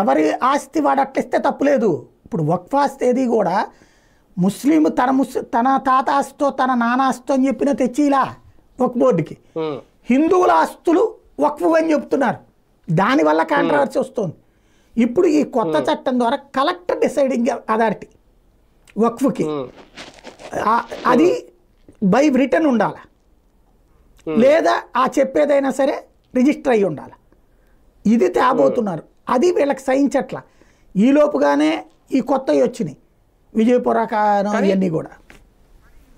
ఎవరి ఆస్తి వాడు అట్లిస్తే తప్పులేదు. ఇప్పుడు వక్ఫ్ ఆస్తి ఏది కూడా ముస్లిం తన ముస్ తన తాత ఆస్తితో తన నాన్న ఆస్తితో అని చెప్పిన తెచ్చిలా వక్ఫ్ బోర్డుకి. ఉమ్, హిందువుల ఆస్తులు వక్ఫ్ అని చెప్తున్నారు. దానివల్ల కాంట్రవర్సీ వస్తుంది. ఇప్పుడు ఈ కొత్త చట్టం ద్వారా కలెక్టర్ డిసైడింగ్ అథారిటీ వక్ఫ్కి. అది బై రిటర్న్ ఉండాలి? లేదా ఆ చెప్పేదైనా సరే రిజిస్టర్ అయి ఉండాలి? ఇది తేబోతున్నారు. అది వీళ్ళకి సహించట్ల. ఈ లోపుగానే ఈ కొత్తవి వచ్చినాయి. విజయపుర కాను ఇవన్నీ కూడా.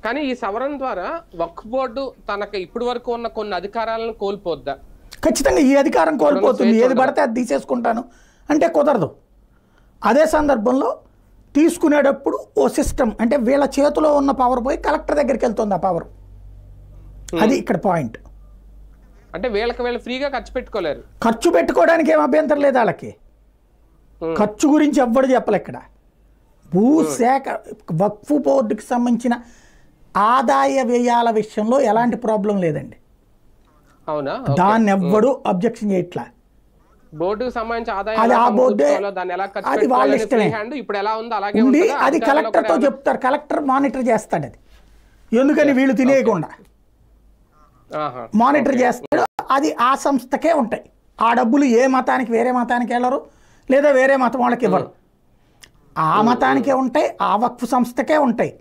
కానీ ఈ సవరణ ద్వారా వక్ఫ్ బోర్డు తనకు ఇప్పటి వరకు ఉన్న కొన్ని అధికారాలను కోల్పోద్దా? ఖచ్చితంగా ఈ అధికారం కోల్పోతుంది. ఏది పడితే అది తీసేసుకుంటాను. అంటే కుదరదు. అదే సందర్భంలో తీసుకునేటప్పుడు ఓ సిస్టమ్ అంటే వీళ్ళ చేతిలో ఉన్న పవర్ పోయి కలెక్టర్ దగ్గరికి వెళ్తుంది ఆ పవర్ అది ఇక్కడ పాయింట్ అంటే వీళ్ళకి వీళ్ళు ఫ్రీగా ఖర్చు పెట్టుకోలేరు. ఖర్చు పెట్టుకోవడానికి ఏం అభ్యంతరం లేదు వాళ్ళకి. ఖర్చు గురించి ఎవ్వడు చెప్పలే ఇక్కడ. భూశాఖ వక్ఫ్ బోర్డుకి సంబంధించిన ఆదాయ వ్యయాల విషయంలో ఎలాంటి ప్రాబ్లం లేదండి. అవునా? దాన్ని ఎవ్వడు అబ్జెక్షన్ చేయట్లా. బోర్డుకు సంబంధించి ఆదాయం అది ఆ బోర్డే- అది వాళ్ళ ఇష్టమే. ఇప్పుడు ఎలా ఉందో అలాగే ఉంది? అది కలెక్టర్తో చెప్తారు. కలెక్టర్ మానిటర్ చేస్తాడు అది ఎందుకని వీళ్ళు తినేయకుండా. మానిటర్ చేస్తాడు అది ఆ సంస్థకే ఉంటాయి. ఆ డబ్బులు ఏ మతానికి వేరే మతానికి వెళ్ళరు లేదా వేరే మతం వాళ్ళకి ఇవ్వరు. ఆ మతానికే ఉంటాయి ఆ వక్ఫ్ సంస్థకే ఉంటాయి.